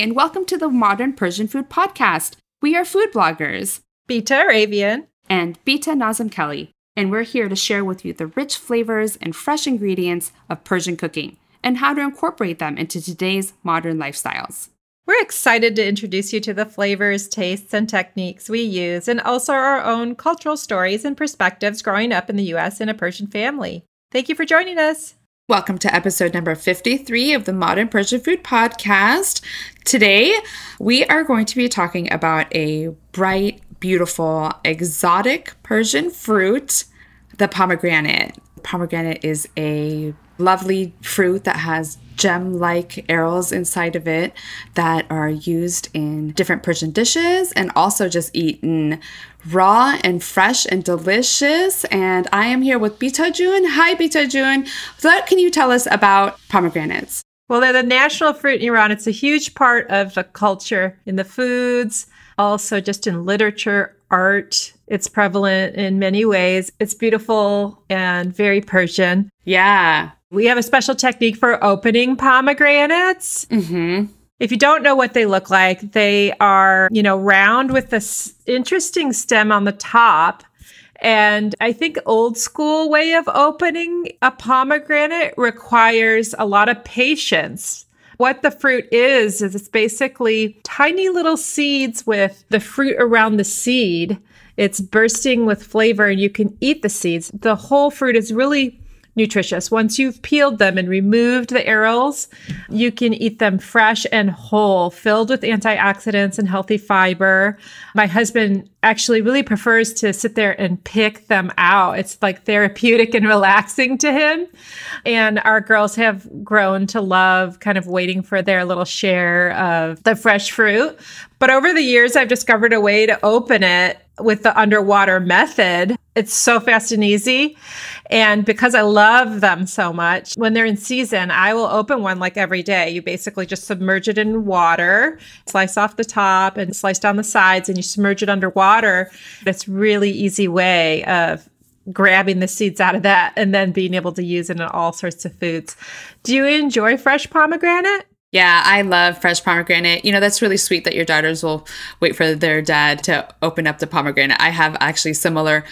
And welcome to the Modern Persian Food Podcast. We are food bloggers, Bita Arabian, and Beata Nazem Kelley, and we're here to share with you the rich flavors and fresh ingredients of Persian cooking and how to incorporate them into today's modern lifestyles. We're excited to introduce you to the flavors, tastes, and techniques we use, and also our own cultural stories and perspectives growing up in the U.S. in a Persian family. Thank you for joining us. Welcome to episode number 53 of the Modern Persian Food Podcast. Today, we are going to be talking about a bright, beautiful, exotic Persian fruit, the pomegranate. Pomegranate is a lovely fruit that has gem like arils inside of it that are used in different Persian dishes and also just eaten raw and fresh and delicious. And I am here with Bita June. Hi, Bita June. What can you tell us about pomegranates? Well, they're the national fruit in Iran. It's a huge part of the culture in the foods, also just in literature, art. It's prevalent in many ways. It's beautiful and very Persian. Yeah. We have a special technique for opening pomegranates. Mm-hmm. If you don't know what they look like, they are, you know, round with this interesting stem on the top. And I think old school way of opening a pomegranate requires a lot of patience. What the fruit is, is it's basically tiny little seeds with the fruit around the seed. It's bursting with flavor and you can eat the seeds. The whole fruit is really nutritious. Once you've peeled them and removed the arils, you can eat them fresh and whole, filled with antioxidants and healthy fiber. My husband actually really prefers to sit there and pick them out. It's like therapeutic and relaxing to him. And our girls have grown to love kind of waiting for their little share of the fresh fruit. But over the years, I've discovered a way to open it with the underwater method. It's so fast and easy. And because I love them so much, when they're in season, I will open one like every day. You basically just submerge it in water, slice off the top and slice down the sides, and you submerge it underwater. It's really easy way of grabbing the seeds out of that and then being able to use it in all sorts of foods. Do you enjoy fresh pomegranate? Yeah, I love fresh pomegranate. You know, that's really sweet that your daughters will wait for their dad to open up the pomegranate. I have actually similar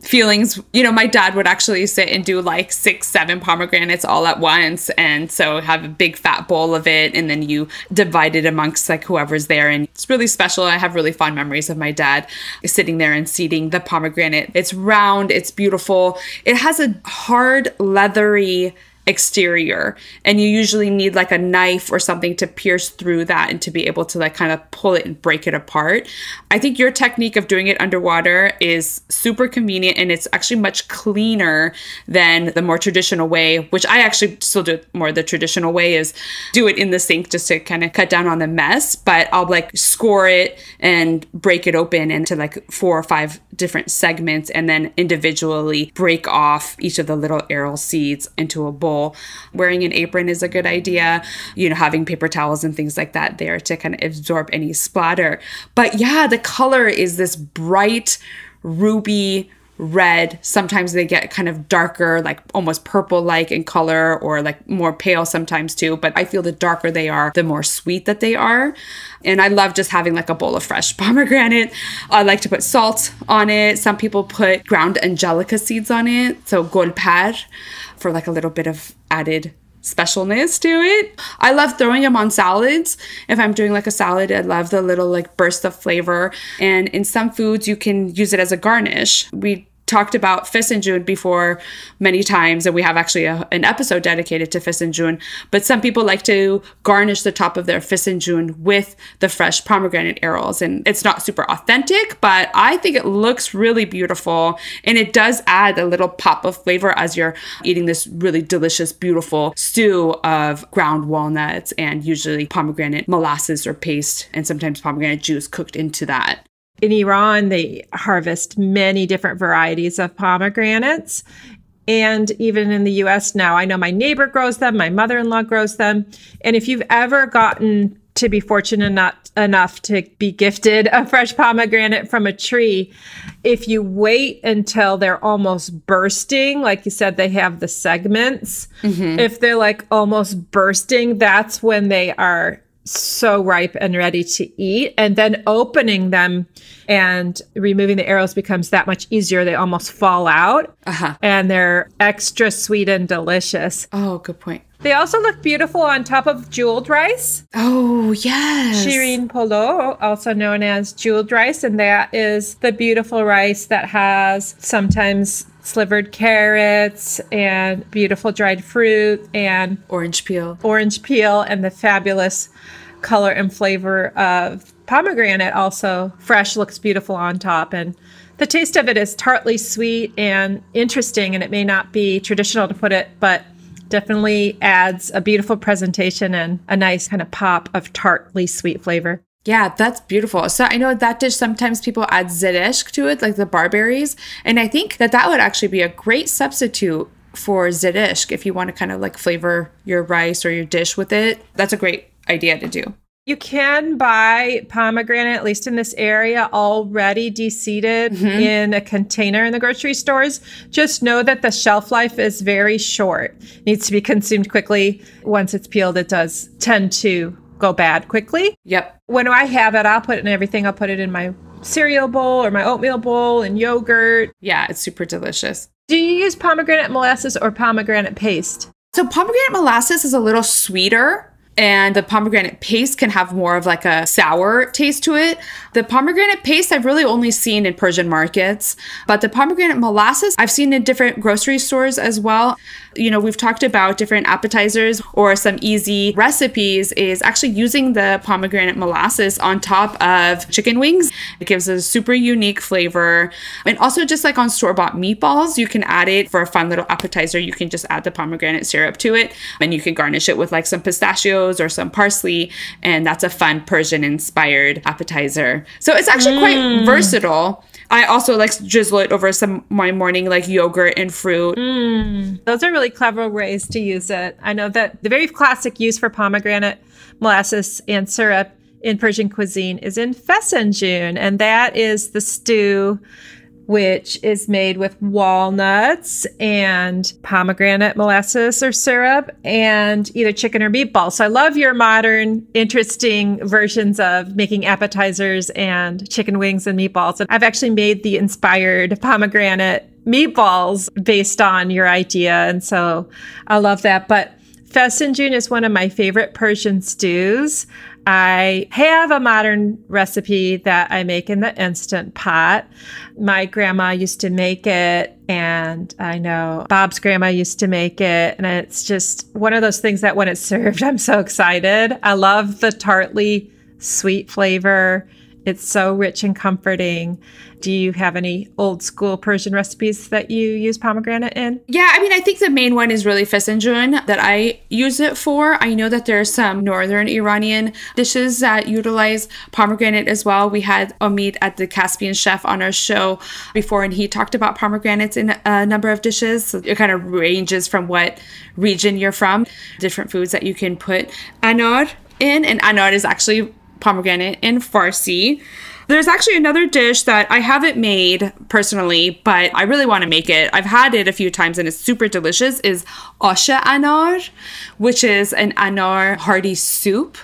feelings. You know, my dad would actually sit and do like six, seven pomegranates all at once. And so have a big fat bowl of it. And then you divide it amongst like whoever's there. And it's really special. I have really fond memories of my dad sitting there and seeding the pomegranate. It's round, it's beautiful. It has a hard, leathery, exterior and you usually need like a knife or something to pierce through that and to be able to like kind of pull it and break it apart. I think your technique of doing it underwater is super convenient and it's actually much cleaner than the more traditional way, which I actually still do more the traditional way is do it in the sink just to kind of cut down on the mess, but I'll like score it and break it open into like four or five different segments and then individually break off each of the little aril seeds into a bowl Wearing an apron is a good idea, you know, having paper towels and things like that there to kind of absorb any splatter. But yeah, the color is this bright ruby red. Sometimes they get kind of darker, like almost purple like in color, or like more pale sometimes too. But I feel the darker they are, the more sweet that they are. And I love just having like a bowl of fresh pomegranate. I like to put salt on it. Some people put ground angelica seeds on it, so golpar for like a little bit of added specialness to it. I love throwing them on salads. If I'm doing like a salad, I love the little like burst of flavor. And in some foods, you can use it as a garnish. We talked about Fesenjoon before many times, and we have actually a, an episode dedicated to Fesenjoon. But some people like to garnish the top of their Fesenjoon with the fresh pomegranate arils, and it's not super authentic, but I think it looks really beautiful, and it does add a little pop of flavor as you're eating this really delicious, beautiful stew of ground walnuts and usually pomegranate molasses or paste, and sometimes pomegranate juice cooked into that in Iran, they harvest many different varieties of pomegranates. And even in the US now, I know my neighbor grows them, my mother in law grows them. And if you've ever gotten to be fortunate not enough to be gifted a fresh pomegranate from a tree, if you wait until they're almost bursting, like you said, they have the segments. Mm-hmm. If they're like almost bursting, that's when they are so ripe and ready to eat. And then opening them and removing the arils becomes that much easier. They almost fall out Uh-huh. and they're extra sweet and delicious. Oh, good point. They also look beautiful on top of jeweled rice. Oh, yes. Shirin polo, also known as jeweled rice, and that is the beautiful rice that has sometimes slivered carrots and beautiful dried fruit and Orange peel. orange peel and the fabulous color and flavor of pomegranate also fresh looks beautiful on top and the taste of it is tartly sweet and interesting and it may not be traditional to put it but definitely adds a beautiful presentation and a nice kind of pop of tartly sweet flavor Yeah, that's beautiful. So I know that dish sometimes people add zereshk to it, like the barberries, and I think that that would actually be a great substitute for zereshk if you want to kind of like flavor your rice or your dish with it. That's a great idea to do. You can buy pomegranate, at least in this area, already de-seeded mm-hmm. in a container in the grocery stores. Just know that the shelf life is very short. needs to be consumed quickly. Once it's peeled, it does tend to go bad quickly. Yep. When I have it, I'll put it in everything. I'll put it in my cereal bowl or my oatmeal bowl and yogurt. Yeah, it's super delicious. Do you use pomegranate molasses or pomegranate paste? So pomegranate molasses is a little sweeter and the pomegranate paste can have more of like a sour taste to it. The pomegranate paste I've really only seen in Persian markets, but the pomegranate molasses I've seen in different grocery stores as well. You know, we've talked about different appetizers or some easy recipes is actually using the pomegranate molasses on top of chicken wings. It gives a super unique flavor. And also just like on store-bought meatballs, you can add it for a fun little appetizer. You can just add the pomegranate syrup to it and you can garnish it with like some pistachios or some parsley and that's a fun Persian inspired appetizer. So it's actually quite mm. versatile. I also like to drizzle it over some my morning like yogurt and fruit. Mm. Those are really clever ways to use it. I know that the very classic use for pomegranate molasses and syrup in Persian cuisine is in fesenjoon, and that is the stew which is made with walnuts and pomegranate molasses or syrup and either chicken or meatballs. So I love your modern, interesting versions of making appetizers and chicken wings and meatballs. And I've actually made the inspired pomegranate meatballs based on your idea. And so I love that. But Fesenjoon is one of my favorite Persian stews. I have a modern recipe that I make in the instant pot. My grandma used to make it, and I know Bob's grandma used to make it. And it's just one of those things that when it's served, I'm so excited. I love the tartly sweet flavor. It's so rich and comforting. Do you have any old school Persian recipes that you use pomegranate in? Yeah, I mean, I think the main one is really fesenjoon that I use it for. I know that there are some northern Iranian dishes that utilize pomegranate as well. We had Omid at the Caspian Chef on our show before, and he talked about pomegranates in a number of dishes. So it kind of ranges from what region you're from, different foods that you can put anar in, and anar is actually pomegranate in Farsi. There's actually another dish that I haven't made personally, but I really want to make it. I've had it a few times and it's super delicious. Is asheh anar, which is an anar hearty soup.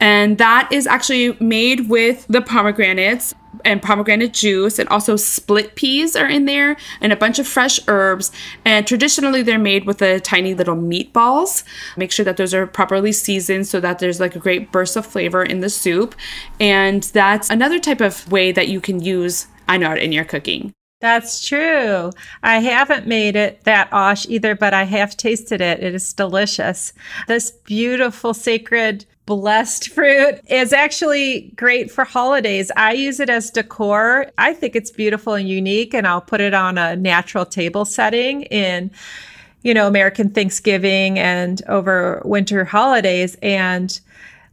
And that is actually made with the pomegranates and pomegranate juice, and also split peas are in there, and a bunch of fresh herbs. And traditionally, they're made with the tiny little meatballs. Make sure that those are properly seasoned so that there's like a great burst of flavor in the soup. And that's another type of way that you can use anar in your cooking. That's true. I haven't made it that osh either, but I have tasted it. It is delicious. This beautiful, sacred, blessed fruit is actually great for holidays. I use it as decor. I think it's beautiful and unique, and I'll put it on a natural table setting in, you know, American Thanksgiving and over winter holidays. And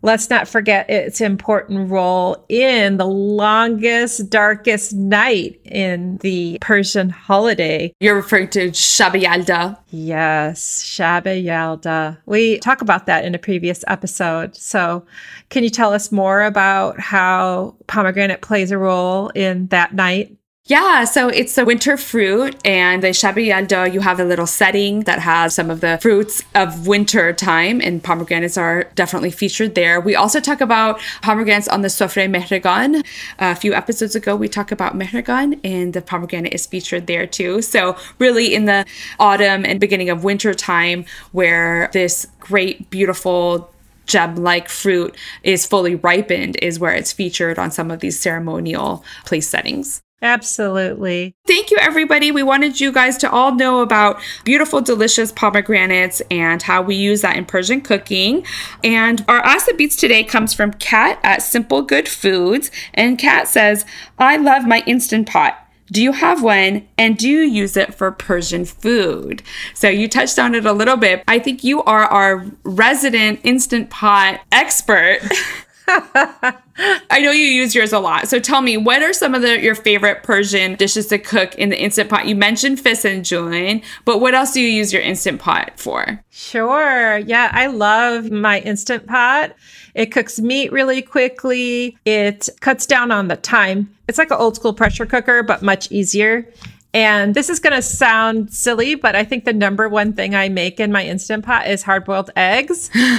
let's not forget its important role in the longest, darkest night in the Persian holiday. You're referring to Shab Yalda. Yes, Shabeh Yalda. We talk about that in a previous episode. So, can you tell us more about how pomegranate plays a role in that night? Yeah, so it's the winter fruit, and the Shabeh Yalda, you have a little setting that has some of the fruits of winter time, and pomegranates are definitely featured there. We also talk about pomegranates on the Sofre Mehregan. A few episodes ago, we talked about Mehregan, and the pomegranate is featured there too. So, really, in the autumn and beginning of winter time, where this great, beautiful, gem like fruit is fully ripened, is where it's featured on some of these ceremonial place settings. Absolutely. Thank you, everybody. We wanted you guys to all know about beautiful, delicious pomegranates and how we use that in Persian cooking. And our the Beats today comes from Kat at Simple Good Foods. And Kat says, I love my Instant Pot. Do you have one and do you use it for Persian food? So you touched on it a little bit. I think you are our resident Instant Pot expert. I know you use yours a lot. So tell me, what are some of the, your favorite Persian dishes to cook in the Instant Pot? You mentioned fesenjoon, but what else do you use your Instant Pot for? Sure. Yeah, I love my Instant Pot. It cooks meat really quickly. It cuts down on the time. It's like an old school pressure cooker, but much easier. And this is going to sound silly, but I think the number one thing I make in my Instant Pot is hard boiled eggs. you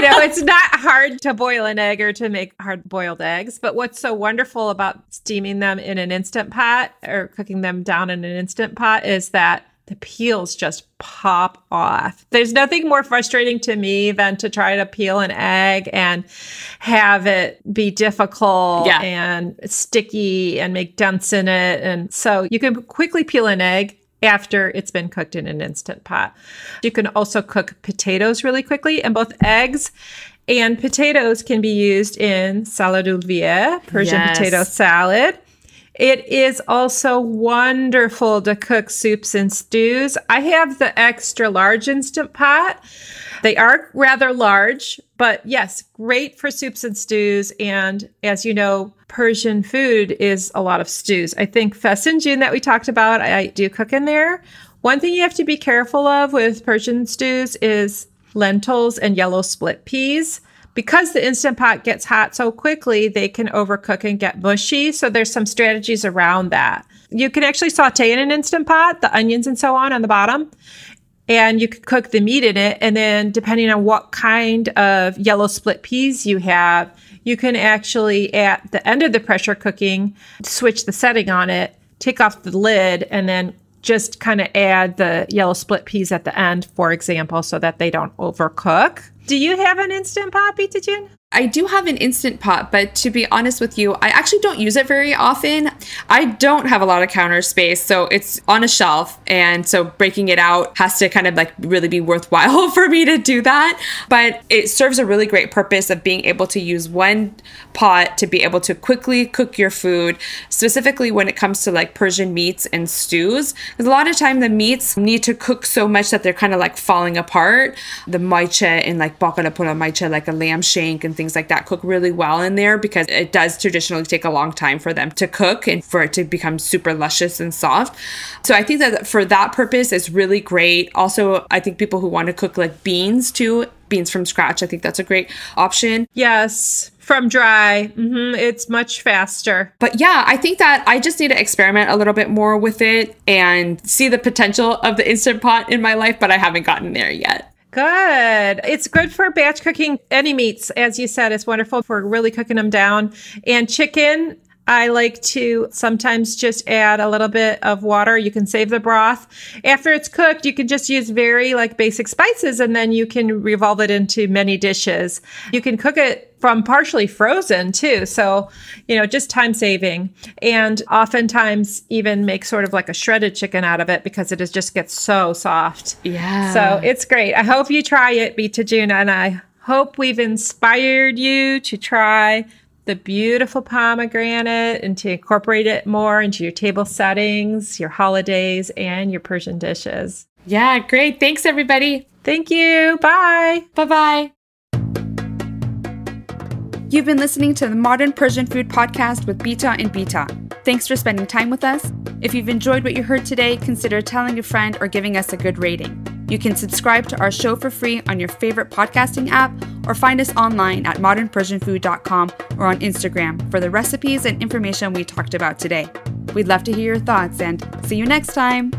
know, it's not hard to boil an egg or to make hard boiled eggs. But what's so wonderful about steaming them in an Instant Pot or cooking them down in an Instant Pot is that the peels just pop off. There's nothing more frustrating to me than to try to peel an egg and have it be difficult yeah. and sticky and make dents in it. And so you can quickly peel an egg after it's been cooked in an instant pot. You can also cook potatoes really quickly, and both eggs and potatoes can be used in salad olivieh, Persian yes. potato salad. It is also wonderful to cook soups and stews. I have the extra large instant pot. They are rather large, but yes, great for soups and stews. And as you know, Persian food is a lot of stews. I think fesenjin that we talked about, I do cook in there. One thing you have to be careful of with Persian stews is lentils and yellow split peas because the Instant Pot gets hot so quickly, they can overcook and get mushy. So there's some strategies around that. You can actually saute in an Instant Pot, the onions and so on on the bottom. And you could cook the meat in it. And then, depending on what kind of yellow split peas you have, you can actually, at the end of the pressure cooking, switch the setting on it, take off the lid, and then just kind of add the yellow split peas at the end, for example, so that they don't overcook. Do you have an Instant Pot, Bita June? I do have an instant pot, but to be honest with you, I actually don't use it very often. I don't have a lot of counter space, so it's on a shelf. And so breaking it out has to kind of like really be worthwhile for me to do that. But it serves a really great purpose of being able to use one pot to be able to quickly cook your food, specifically when it comes to like Persian meats and stews. Because a lot of time the meats need to cook so much that they're kind of like falling apart. The mahicheh and like baghali polo mahicheh, like a lamb shank and things like that cook really well in there because it does traditionally take a long time for them to cook and for it to become super luscious and soft. So I think that for that purpose, it's really great. Also, I think people who want to cook like beans too, beans from scratch, I think that's a great option. Yes from dry. Mm-hmm. It's much faster. But yeah, I think that I just need to experiment a little bit more with it and see the potential of the Instant Pot in my life, but I haven't gotten there yet. Good. It's good for batch cooking any meats. As you said, it's wonderful for really cooking them down. And chicken, I like to sometimes just add a little bit of water. You can save the broth. After it's cooked, you can just use very like basic spices and then you can revolve it into many dishes. You can cook it from partially frozen too. So, you know, just time saving. And oftentimes even make sort of like a shredded chicken out of it because it is just gets so soft. Yeah. So it's great. I hope you try it, Bita June, and I hope we've inspired you to try the beautiful pomegranate and to incorporate it more into your table settings, your holidays, and your Persian dishes. Yeah, great. Thanks, everybody. Thank you. Bye. Bye bye. You've been listening to the Modern Persian Food Podcast with Bita and Bita. Thanks for spending time with us. If you've enjoyed what you heard today, consider telling a friend or giving us a good rating. You can subscribe to our show for free on your favorite podcasting app or find us online at modernpersianfood.com or on Instagram for the recipes and information we talked about today. We'd love to hear your thoughts and see you next time.